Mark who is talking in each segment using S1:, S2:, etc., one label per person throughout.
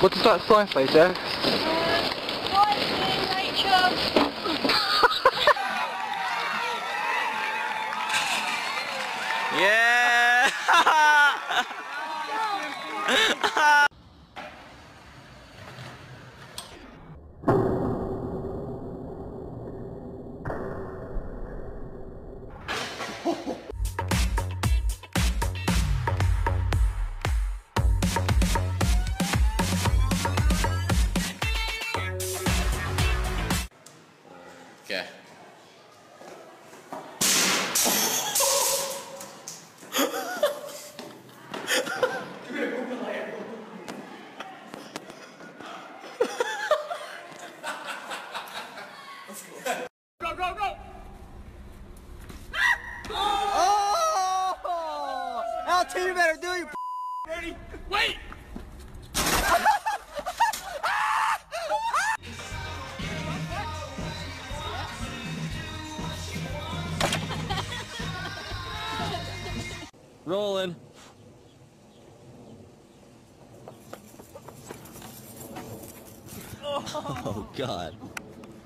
S1: What's that sign say, Jeff?
S2: 예.
S3: 호호
S1: Oh! LT, you better do you
S4: Ready? Wait!
S3: Rolling. Oh,
S4: oh god.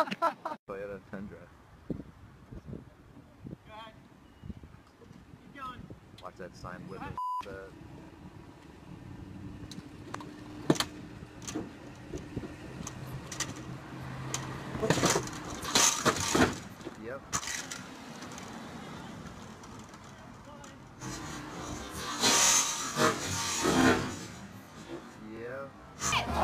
S1: Toyota Tundra. Watch that sign with it. Yep. Yep.